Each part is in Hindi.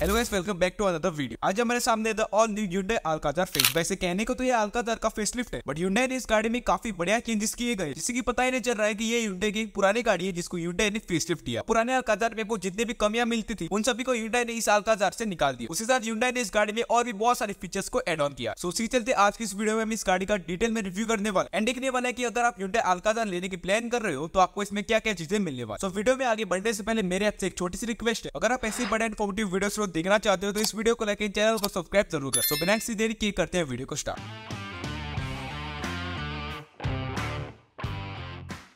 Hello guys welcome back to another video आज हमारे सामने the all new Hyundai Alcazar face वैसे कहने को तो ये Alcazar का फेसलिफ्ट है बट Hyundai ने इस गाड़ी में काफ़ी बढ़िया चेंजेस किए गए जिससे कि पता ही नहीं चल रहा है कि ये Hyundai की पुरानी गाड़ी है जिसको Hyundai ने फेसलिफ्ट दिया पुराने Alcazar में वो जितने भी कमियाँ मिलती थी, उन सभी को Hyundai ने इस Alcazar से निकाल दिया। उसी साथ Hyundai ने इस गाड़ी में और भी बहुत सारे फीचर्स को एड ऑन किया। सो उसी चलते आज की इस वीडियो में हम इस गाड़ी का डिटेल में रिव्यू करने वाले एंड देखने वाला है कि अगर आप Hyundai Alcazar लेने की प्लान कर रहे हो तो आपको इसमें क्या क्या चीज़ें मिलने वाली सो वीडियो में आगे बढ़ने से पहले मेरे आपसे एक छोटी सी रिक्वेस्ट है। अगर आप ऐसी बड़े इन्फॉर्मेटिव वीडियो देखना चाहते हो तो इस वीडियो को लाइक चैनल को सब्सक्राइब ज़रूर कर। सो बिना देरी की करते हैं वीडियो को स्टार्ट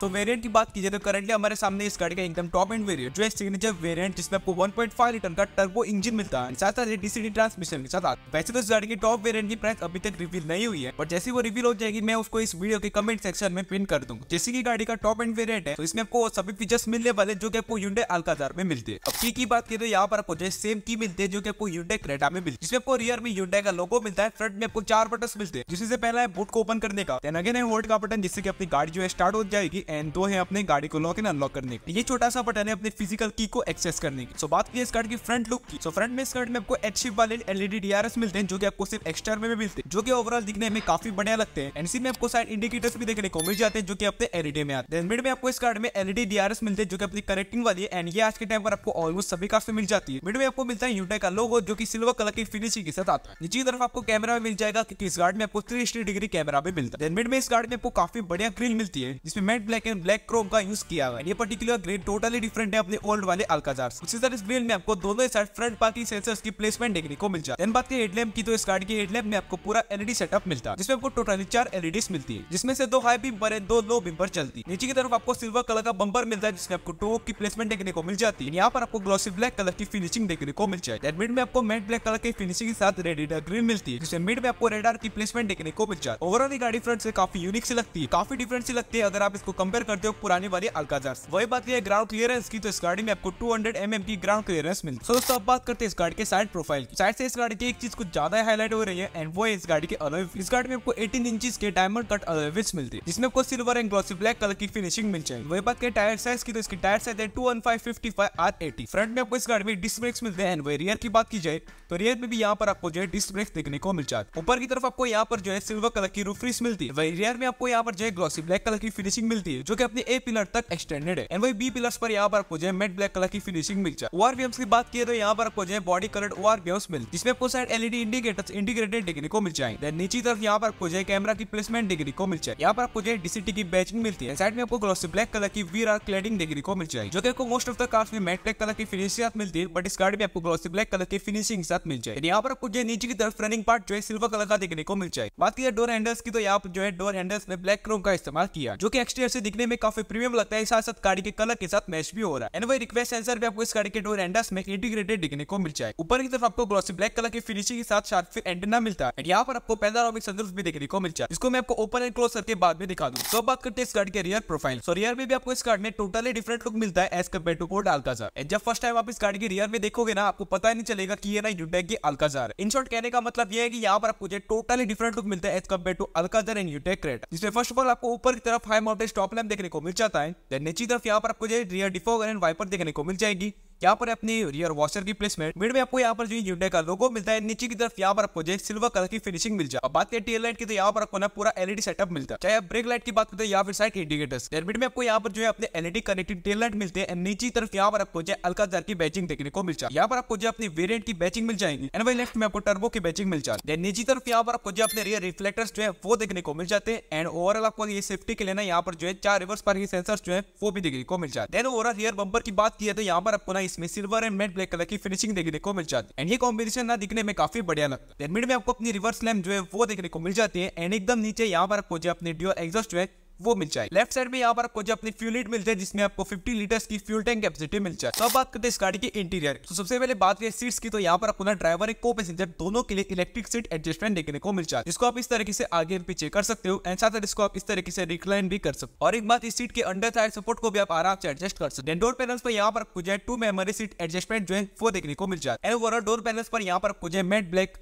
तो वेरिएंट की बात कीजिए तो करंटली हमारे सामने इस गाड़ी का एकदम टॉप एंड वेरिएंट जो है सिग्नेचर वेरिएंट जिसमें आपको 1.5 लीटर का टर्बो इंजन मिलता है। साथ साथ डीसीडी ट्रांसमिशन के साथ वैसे तो इस गाड़ी की टॉप वेरिएंट की प्राइस अभी तक रिवील नहीं हुई है बट जैसे वो रिवील हो जाएगी मैं उसको इस वीडियो के कमेंट सेक्शन में पिन कर दूँगा। जैसे की गाड़ी का टॉप एंड वेरियंट है तो इसमें आपको सभी फीचर्स मिलने वाले जो की आपको यूडे अल्काजार में मिलते हैं। अब की, की बात की तो यहाँ पर आपको जैसे सेम की मिलते हैं जो की आपको यूडे क्रेटा में मिलती है। जिसमें आपको रियर में यूडे का लोगो मिलता है फ्रंट में आपको चार बटन मिलते हैं। जिससे पहला है बुट को ओपन करने का होल्ड का बटन जिससे की अपनी गाड़ी जो है स्टार्ट हो जाएगी। एंड दो है अपने गाड़ी को लॉक इन अनलॉक करने की ये छोटा सा बटन है अपने फ़िज़िकल की को एक्सेस करने की सो बात की इस कार्ड की फ्रंट लुक की। सो फ्रंट में इस कार्ड में आपको एच वाले एलईडी डीआरएस मिलते हैं, जो कि आपको सिर्फ़ एक्सटर में मिलते हैं, जो कि ओवरऑल दिखने में काफ़ी बढ़िया लगते हैं। एनसी में आपको साइड इंडिकेटर्स भी देखने को मिल जाते हैं, जो कि अपने एलईडी में आते हैं। मिड में आपको इस कार्ड में एलईडी डीआरएस मिलते हैं, जो कि अपनी कनेक्टिंग वाली है। एंड ये आज के टाइम पर आपको ऑलमोस्ट सभी काफ़ी मिल जाती है। मिड में आपको मिलता है यूटे का लोगो जो कि सिल्वर कलर की फिनिशिंग के साथ आता है। नीचे की तरफ़ आपको कैमरा मिल जाएगा, क्योंकि इस गार्ड में आपको थ्री डिग्री कैमरा भी मिलता है। मिड में इस गार्ड में आपको काफ़ी बढ़िया ग्रिल मिलती है, जिसमें matte black and black chrome का यूज़ किया हुआ है। ये पर्टिकुलर ग्रेड टोटली डिफरेंट है अपने ओल्ड वाले अल्काजार तरह इस ग्रिल में आपको दोनों साइड फ्रंट पार्टी सेंसर्स की प्लेसमेंट देखने को मिल है। बात की हेडलैम्प की तो इस गाड़ी की हेडलैम्प में आपको पूरा एलईडी सेटअप मिलता है, जिसमें आपको टोटली चार एलईडी मिलती है, जिसमें से दो हाई बीम पर है, दो लो बीम पर चलती नीचे की तरफ़ आपको सिल्वर कलर का बम्पर मिलता है, जिसमें आपको टो की प्लेसमेंट देखने को मिल जाती है। यहाँ पर आपको ग्लॉसी ब्लैक कलर की फिनिशिंग देखने को मिल जाए मिड में आपको मेट ब्लैक कलर की फिनिशिंग के साथ रेडिडर ग्रीन मिलती है जिसमें मिड में आपको रेडार की प्लेसमेंट देखने को मिल जाए ओवरऑल गाड़ी फ्रंट से काफ़ी यूनिक से लगती है। काफ़ी डिफरेंट सी लगती है, अगर आप इसको कंपेयर करते हो पुरानी वाली अल्काजार वही बात है ग्राउंड क्लियरेंस की तो इस गाड़ी में आपको टू हंड्रेड mm की ग्राउंड क्लियरेंस मिलती है। दोस्तों, अब बात करते हैं इस गाड़ी के साइड प्रोफ़ाइल की। साइड से इस गाड़ी की एक चीज़ कुछ ज़्यादा हाईलाइट हो रही है एंड वो इस गाड़ी के अलॉय इस गाड़ी में आपको 18 इंचेस के डायमंड कट अलॉयस मिलते हैं, जिसमें आपको silver and glossy black colour की फिनिशिंग मिल जाएगी। वही बात के टायर साइज़ की तो इसकी टायर साइज़ है two one five fifty five R eighty front में आपको इस गाड़ी में डिस्क ब्रेक्स मिलते हैं वही रियर की बात की जाए तो रियर में भी यहाँ पर आपको जो है डिस्क ब्रेक्स देखने को मिल जाए ऊपर की तरफ़ आपको यहाँ पर जो है सिल्वर कलर की रूफरीस मिलती है, वही रियर में आपको यहाँ पर जो है ग्लॉसी ब्लैक कलर की फिनिशिंग मिलती है। जो कि अपने ए पिलर तक एक्सटेंडेड है। एंड वही बी पिलर्स पर यहाँ पर आपको जो है मेट ब्लैक कलर की फिनिशिंग मिल जाए। ओआरबीएम्स की बात की तो यहाँ पर आपको जो है बॉडी कलर ओआरबीएम्स मिल जिसमें आपको साइड एलईडी इंडिकेटर्स इंटीग्रेटेड देखने को मिल जाए। नीचे तरफ़ यहाँ पर आपको जो है कैमरा की प्लेसमेंट डिग्री को मिल जाए। यहाँ पर आपको जो है डीसीटी की बैचिंग मिलती है। साइड में आपको ग्लॉसी ब्लैक कलर की वीर आर क्लैडिंग देखने को मिल जाएगी जो कि मोस्ट ऑफ़ द कार्स में मैट ब्लैक कलर की फिनिशिंग साथ मिलती है बट इस गाड़ी में आपको ग्लॉसी ब्लैक कलर की फिनिशिंग साथ मिल जाए। यहाँ पर आपको जो नीचे की तरफ़ रनिंग पार्ट जो है सिल्वर कलर का देखने को मिल जाए। बात की डोर हैंडल्स की तो यहाँ पर जो है डोर हैंडल्स में ब्लैक क्रोम का इस्तेमाल किया, जो कि एक्सटीरियर से दिखने में काफ़ी प्रीमियम लगता है। साथ साथ गाड़ी के कलर के साथ मैच भी हो रहा है। एंड वही रिक्वेस्ट सेंसर भी आपको इस गाड़ी के डोर हैंडल्स में इंटीग्रेटेड देखने को मिल जाए। ऊपर की तरफ़ आपको ग्लॉसी ब्लैक कलर की फिनिशिंग के साथ शार्प फिर एंटेना मिलता है। यहाँ पर आपको पैनोरामिक सनरूफ भी देखने को मिल जाए। इसको मैं आपको ओपन एंड क्लोज करके बाद में दिखा दूँ। तो बात करते इस गाड़ी के रियर प्रोफ़ाइल सो रियर में भी आपको इस गाड़ी में टोटली डिफरेंट लुक मिलता है as compare to code Alcazar जब फ़र्स्ट टाइम आप इस गाड़ी के रियर में देखोगे ना, आपको पता नहीं चलेगा कि ये ना यूटेक की अल्काजार इन शॉर्ट कहने का मतलब ये है कि यहाँ पर आपको टोटली डिफरेंट लुक मिलता है as compare to Alcazar and यूटेक Creta जिसमें फ़र्स्ट ऑफ़ ऑल आपको ऊपर की तरफ़ हाई माउंटेन स्टॉप लैम्प देखने को मिल जाता है देन नीचे तरफ़ यहाँ पर आपको जो रियर डिफोगर एंड वाइपर देखने को मिल जाएगी। यहाँ पर अपनी रियर वॉशर की प्लेसमेंट मिड में आपको यहाँ पर जो यूनिट का लोगो मिलता है नीचे की तरफ़ यहाँ पर आपको सिल्वर कलर की फिनिशिंग मिल जाए बात करें टेल लाइट की तो यहाँ पर आपको ना पूरा एलईडी सेटअप मिलता है चाहे आप ब्रेक लाइट की बात करते हैं या फिर साइड इंडिकेटर्स मिड में आपको यहाँ पर जो है अपने एलईडी कनेक्टेड टेल लाइट मिलते हैं नीचे तरफ़ यहाँ पर आपको जो अल्काजार की बैचिंग देखने को मिल जाए यहाँ पर आपको जो अपनी वेरियंट की बैचिंग मिल जाएगी एंड वही लेफ़्ट में आपको टर्बो की बैचिंग मिल जाए नीचे तरफ़ यहाँ पर आपको जो अपने रियर रिफ्लेक्टर्स जो है वो देखने को मिल जाते हैं एंड ओवरऑल आपको ये सेफ्टी के लिए ना यहाँ पर जो है चार रिवर्स पर सेंसर जो है वो भी देखने को मिल हैं ओवरऑल रियर बम्पर की बात की है तो यहाँ पर आपको ना इसमें silver and matte black colour की फिनिशिंग देखने को मिल जाती है। एंड ये कॉम्बिनेशन ना दिखने में काफ़ी बढ़िया लगता है। में आपको अपनी रिवर्स लैम्प जो है वो देखने को मिल जाती है। एंड एकदम नीचे यहाँ पर आपको अपनी ड्यूअल एग्जॉस्ट जो है वो मिल जाए। लेफ़्ट साइड में यहाँ पर आपको जो अपनी फ्यूल लीट मिलते हैं, जिसमें आपको 50 लीटर्स की फ्यूल टैंक कैपेसिटी मिल जाए। तो अब बात करते हैं इस गाड़ी के इंटीरियर तो सबसे पहले बात करें सीट्स की। तो यहाँ पर आपको ना ड्राइवर एक को पैसेंजर दोनों के लिए इलेक्ट्रिक सीट एडजस्टमेंट देखने को मिल जाए, जिसको आप इस तरीके से आगे पीछे कर सकते हो। एंड साथ इसको आप इस तरीके से रिक्लाइन भी कर सकते हो। और एक बात, इस सीट के अंडर साइड सपोर्ट को भी आप आराम से एडजस्ट कर सकते हैं। डोर पैनल पर यहाँ पर आपको जो है टू मेमोरी सीट एडजस्टमेंट जो है, वो देखने को मिल जाए। एंड ओवरऑल डोर पैनल पर यहाँ पर आपको जो है matte black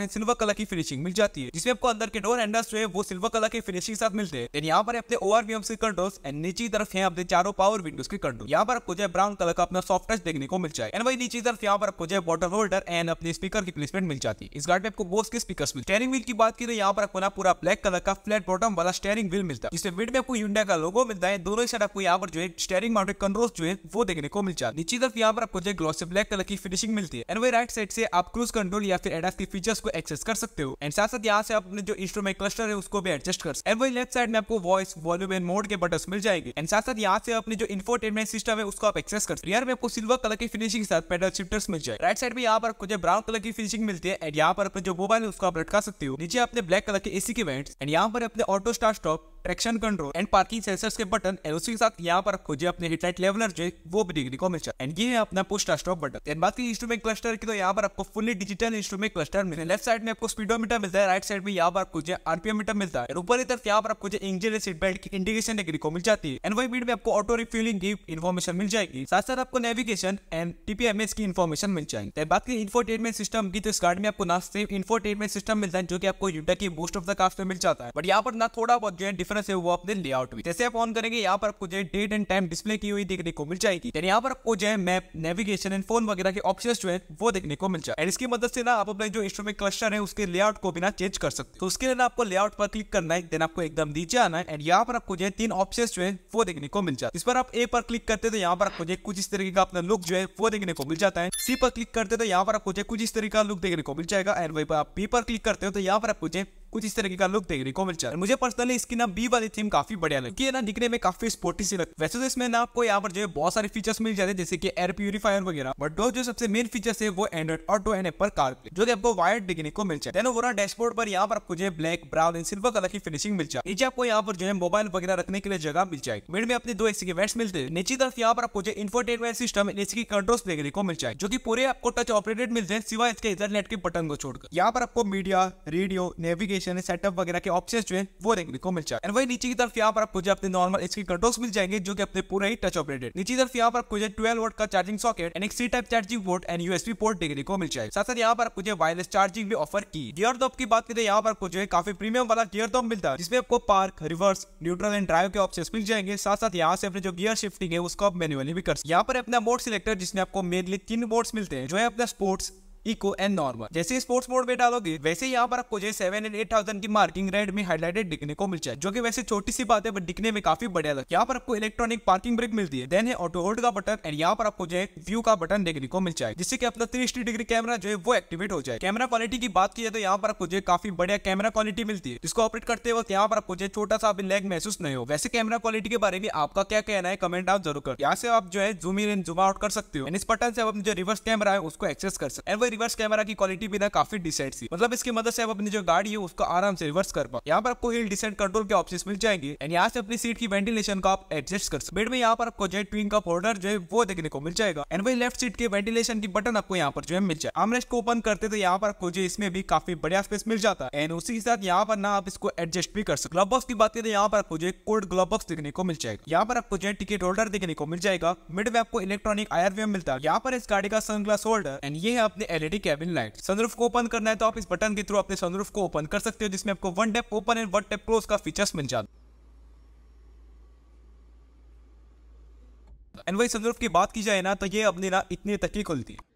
and silver colour की फिनिशिंग मिल जाती है, जिसमें आपको अंदर के डोर हैंडल्स जो है, वो सिल्वर कलर की फिनिशिंग साथ मिलते हैं। यहाँ पर अपने ओवर के कंट्रोल्स एंड नीचे तरफ़ है अपने चारों पावर विंडोज़ के कंट्रोल यहाँ पर आपको जो ब्राउन कलर का अपना सॉफ्ट टच देखने को मिल जाए। एंड वही नीचे तरफ़ यहाँ पर आपको जो बॉटल होल्डर एंड अपने स्पीकर की प्लेसमेंट मिल जाती है। इस गाड़ी में आपको बोस के स्पीकर मिलते स्टेरिंग व्हील की बात की तो यहाँ पर आपको ना पूरा ब्लैक कलर का फ्लैट बॉटम वाला स्टेरिंग व्हील मिलता है जिसमें मिड में आपको यूंडा का लोगो मिलता है। दोनों साइड आपको यहाँ पर जो है स्टेरिंग माउंटेड कंट्रोल्स जो है, वो देखने को मिल जाता है। नीचे तरफ़ यहाँ पर आपको जो ग्लॉस ब्लैक कलर की फिनिशिंग मिलती है। एंड वही राइट साइड से आप क्रूज कंट्रोल या फिर एडास की फीचर्स को एक्सेस कर सकते हो। एंड साथ साथ यहाँ से आप अपने जो इंस्ट्रूमेंट क्लस्टर है, उसको भी एडजस्ट कर सकते एंड वही लेफ़्ट साइड में आपको वॉइस वॉल्यूम एंड मोड के बटन मिल जाएँगे। एंड साथ साथ यहाँ से अपने जो इन्फोटेनमेंट सिस्टम है, उसको आप एक्सेस कर सकते रियर में आपको सिल्वर कलर की फिनिशिंग के साथ पेडल शिफ्टर्स मिल जाए राइट साइड में यहाँ पर मुझे ब्राउन कलर की फिनिशिंग मिलती है एंड यहाँ पर अपने जो मोबाइल है, उसको आप लटका सकते हो। नीचे अपने ब्लैक कलर के एसी के वेंट्स एंड यहाँ पर अपने auto start stop traction control and parking sensors के बटन एंड के साथ यहाँ पर खोजे अपने हेडलाइट लेवलर जो वो भी डिग्री को मिल जाए एंड ये है अपना पुश स्टॉप बटन एंड बात की इंस्ट्रूमेंट क्लस्टर की तो यहाँ पर आपको फुली डिजिटल इंस्ट्रूमेंट क्लस्टर मिलता है। लेफ़्ट साइड में आपको स्पीडोमीटर मिलता है राइट साइड में यहाँ पर आपको जो आरपीएम मीटर मिलता है। ऊपर की तरफ़ यहाँ पर आपको जो इंजन सीट बेल्ट की इंडिकेशन डिग्री को मिल जाती है। एंड वही बीट में आपको ऑटो रिफ्यूलिंग की इन्फॉर्मेशन मिल जाएगी। साथ साथ आपको नेविगेशन एंड टीपीएमएस की इन्फॉर्मेशन मिल जाएगी। बात की इन्फोटेनमेंट सिस्टम की तो इस गाड़ी में आपको ना सिर्फ़ इन्फोटेनमेंट सिस्टम मिलता है, जो कि आपको यूटा की मोस्ट ऑफ़ द कास्ट में मिल जाता है। बट यहाँ पर ना थोड़ा बहुत जो है डिफरेंस है वो अपने लेआउट में। जैसे आप ऑन करेंगे, यहाँ पर आपको जो है डेट एंड टाइम डिस्प्ले की हुई देखने को मिल जाएगी। यहाँ पर आपको जो है मैप नेविगेशन एंड फ़ोन वगैरह के ऑप्शन जो है, वो देखने को मिल जाए। इसकी मदद से ना आप अपने जो इंस्ट्रूमेंट क्लस्टर है, उसके लेआउट को भी ना चेंज कर सकते तो उसके लिए ना आपको लेआउट पर क्लिक करना है देन आपको एकदम नीचे आना है। एंड यहाँ पर आपको जो है तीन ऑप्शन जो है, वो देखने को मिल है। इस पर आप ए पर क्लिक करते तो यहाँ पर आपको कुछ इस तरीके का अपना लुक जो है, वो देखने को मिल जाता है। सी पर क्लिक करते तो यहाँ पर आपको कुछ इस तरीके का लुक देखने को मिल जाएगा। एंड वही पर आप बी पर क्लिक करते हो तो यहाँ पर आपको कुछ इस तरीके का लुक देखने को मिल जाए मुझे पर्सनली इसकी ना बी वाली थीम काफ़ी बढ़िया लगी। ना दिखने में काफ़ी स्पोर्टी सी लगती वैसे तो इसमें ना आपको यहाँ पर जो है बहुत सारे फीचर्स मिल जाते हैं, जैसे कि एयर प्यूरिफायर वगैरह। बट दो जो सबसे मेन फीचर्स है, वो Android Auto and Apple car जो कि आपको वायर दिखने को मिल जाए। ओवरऑल डैशबोर्ड पर यहाँ पर आपको जो है black brown and silver colour की फिनिशिंग मिल जाए। नीचे आपको यहाँ पर जो है मोबाइल वगैरह रखने के लिए जगह मिल जाएगी। मिड में अपने दो एसी के वेट्स मिलते हैं। नीचे तरफ़ यहाँ पर आपको जो इन्फोटेनमेंट सिस्टम एसी की कंट्रोल्स देखने को मिल जाए जो की पूरे आपको टच ऑपरेटेड मिलते हैं, सिवाय इसके इंटरनेट के बटन को छोड़कर। यहाँ पर आपको मीडिया रेडियो नेविगेशन सेटअप वगैरह के ऑप्शन जो है, वो देखने को मिल जाए वही नीचे की तरफ़ यहाँ पर आपको अपने नॉर्मल इसकी कंट्रोल्स मिल जाएँगे, जो कि अपने पूरा ही टच ऑपरेटेड नीचे तरफ़ यहाँ पर आपको ट्वेल्व वोट का चार्जिंग सॉकेट एंड एक C type charging port and USB port देखने को मिल जाए साथ साथ यहाँ पर आपको वायरलेस चार्जिंग भी ऑफ़र की। गियर डॉप की बात करें यहाँ पर है काफ़ी प्रीमियम वाला गियर डॉप मिलता है, जिसमें आपको park reverse neutral and drive के ऑप्शन मिल जाएँगे। साथ साथ यहाँ से अपने जो गियर शिफ्टिंग है, उसको आप मैनुअली भी कर यहाँ पर अपना मोड सिलेक्टर जिसमें आपको मेनली तीन मोड्स मिलते हैं, जो है अपना स्पोर्ट्स इको एंड नॉर्मल जैसे स्पोर्ट्स मोड में डालोगे, वैसे यहाँ पर आपको सेवन एंड एट थाउज़ेंड की मार्किंग रेड में हाईलाइटेड दिखने को मिल जाए जो कि वैसे छोटी सी बात है बट दिखने में काफ़ी बढ़िया लगता है। यहाँ पर आपको इलेक्ट्रॉनिक पार्किंग ब्रेक मिलती है। देन है ऑटो होल्ड का बटन एंड यहाँ पर आपको जो है व्यू का बटन देखने को मिल जाए जिससे कि अपना थ्री डिग्री कैमरा जो है वो एक्टिवेट हो जाए। कैमरा क्वालिटी की बात की जाए तो यहाँ पर आपको जो काफ़ी बढ़िया कैमरा क्वालिटी मिलती है। जिसको ऑपरेट करते वक्त यहाँ पर आपको जो छोटा सा भी लैग महसूस नहीं हो। वैसे कैमरा क्वालिटी के बारे में आपका क्या कहना है कमेंट आप ज़रूर कर। यहाँ से आप जो है जूम इन जूम आउट कर सकते हो। इस बटन से आप जो रिवर्स कैमरा है, उसको एक्सेस कर सकते हैं। रिवर्स कैमरा की क्वालिटी भी ना काफ़ी डिसेंट सी। मतलब इसकी मदद से आप अपनी जो गाड़ी है, उसको आराम से रिवर्स कर पाओ। यहाँ पर आपको हिल डिसेंट कंट्रोल के ऑप्शन मिल जाएँगे। एंड यहाँ से अपनी सीट की वेंटिलेशन को आप एडजस्ट कर सकते बेड में यहाँ पर आपको जेट ट्विन का फोल्डर जो है, वो देखने को मिल जाएगा। एंड वही लेफ़्ट सीट के वेंटिलेशन की बटन आपको यहाँ पर जो है मिल जाए। आमरेस्ट को ओपन करते तो यहाँ पर आपको जो इसमें भी काफ़ी बढ़िया स्पेस मिल जाता। है एंड उसी के साथ यहाँ पर ना आप इसको एडजस्ट भी कर सकते ग्लब बॉक्स की बात करें यहाँ पर आपको जो कोल्ड ग्लब बॉक्स देखने को मिल जाएगा। यहाँ पर आपको जो टिकट होल्डर देखने को मिल जाएगा। मिड में आपको इलेक्ट्रॉनिक आयर मिलता है। यहाँ पर इस गाड़ी का सनग्लास होल्डर एंड ये है अपने एलईडी कैबिन लाइट सनरूफ को ओपन करना है तो आप इस बटन के थ्रू अपने सनरूफ को ओपन कर सकते हो, जिसमें आपको one tap open and one tap close का फीचर्स मिल जाता एंड वही सनरूफ की बात की जाए ना तो ये अपने ना इतनी तक ही खुलती है।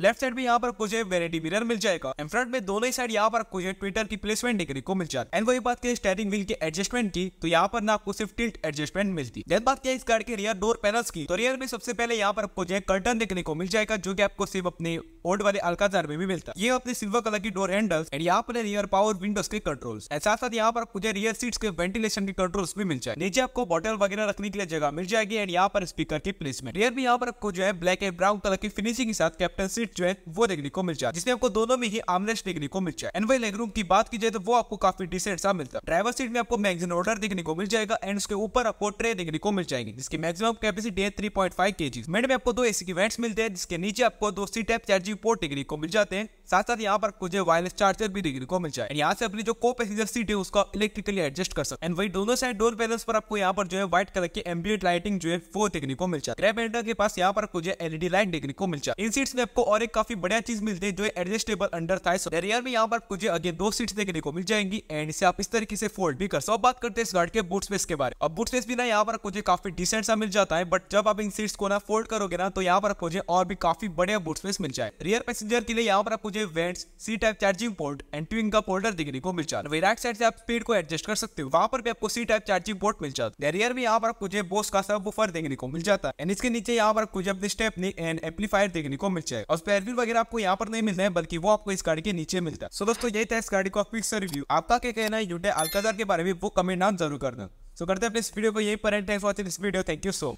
लेफ़्ट साइड में यहाँ पर कुछ वेराइटी मिरर मिल जाएगा। एंड फ्रंट में दोनों ही साइड यहाँ पर कुछ ट्विटर की प्लेसमेंट देखने को मिल है। एंड वही बात की स्टेयरिंग व्हील के एडजस्टमेंट की तो यहाँ पर ना आपको सिर्फ़ टिल्ट एडजस्टमेंट मिलती। है बात किया इस गाड़ी के रियर डोर पैनल्स की तो रियर में सबसे पहले यहाँ पर आपको कर्टन देखने को मिल जाएगा, जो की आपको सिर्फ़ अपने ओल्ड वाले अलकाजार में भी मिलता है। ये अपने सिल्वर कलर की डोर हैंडल्स एंड यहाँ पर रियर पावर विंडोज़ के कंट्रोल्स साथ साथ यहाँ पर आपको रियर सीट्स के वेंटिलेशन के कंट्रोल्स भी मिल जाए नीचे आपको बॉटल वगैरह रखने के लिए जगह मिल जाएगी एंड यहाँ पर स्पीकर की प्लेसमेंट रियर भी यहाँ पर आपको जो है ब्लैक एंड ब्राउन कलर की फिनिशिंग के साथ कैप्टन सीट सीट जो है, वो देखने को मिल जाए जिसमें आपको दोनों में ही आमलेट देखने को मिल जाए। एंड वही लेग रूम की बात की जाए तो वो आपको काफ़ी डिसेंट सा मिलता है। ड्राइवर सीट में आपको मैगजीन ऑर्डर देखने को मिल जाएगा एंड उसके ऊपर आपको ट्रे देखने को मिल जाएगी, जिसकी मैक्सिमम कैपेसिटी है three point five K G made में आपको दो एसी की वेंट्स मिलते हैं, जिसके नीचे आपको दो सी टाइप चार्जिंग पोर्ट देखने को मिल जाते हैं। साथ साथ यहाँ पर कुछ वायरलेस चार्जर भी डिग्री को मिल जाए। यहाँ से अपनी जो को पैसेंजर सीट है, उसका इलेक्ट्रिकली एडजस्ट कर सकते एंड वही दोनों साइड डोर पैनल्स पर आपको यहाँ पर जो है व्हाइट कलर की एम्बियट लाइटिंग जो है वो देखने को मिल जाए। ग्रैप एंटर के पास यहाँ पर कुछ एलईडी लाइट देखने को मिल जाए। इन सीट्स में आपको और एक काफ़ी बढ़िया चीज़ मिलती है, जो है एडजस्टेबल अंडर थाइस रियर में यहाँ पर कुछ अगे दो सीट देखने को मिल जाएँगी। एंड इसे आप इस तरीके से फोल्ड भी कर सकते बात करते हैं इस गाड़ी के बूट स्पेस के बारे अब बूट स्पेस भी ना यहाँ पर कुछ काफ़ी डिसेंट सा मिल जाता है बट जब आप इन सीट्स को ना फोल्ड करोगे ना तो यहाँ पर आपको और भी काफ़ी बढ़िया बूट स्पेस मिल जाए। रियर पैसेंजर के लिए यहाँ पर आपको vents C type charging port and ट्विंग का पोल्डर देखने को मिल जाता है। राइट साइड से आप स्पीड को एडजस्ट कर सकते हो। वहाँ पर भी आपको सी टाइप चार्जिंग पोर्ट मिल जाता है। रियर में यहाँ पर कुछ बोस का सब बुफर देखने को मिल जाता है। एंड इसके नीचे यहाँ पर कुछ अपने स्टेप एंड एम्पलीफायर देखने को मिल जाए। और स्पेयर वगैरह आपको यहाँ पर नहीं मिलता है, बल्कि वो आपको इस गाड़ी के नीचे मिलता है। सो दोस्तों, यही था इस गाड़ी का फिक्स रिव्यू आपका क्या कहना है? यूटे अल्काजार के बारे में वो कमेंट नाम ज़रूर कर दो सो करते हैं अपने इस वीडियो को यही पर and thanks watching this video thank you so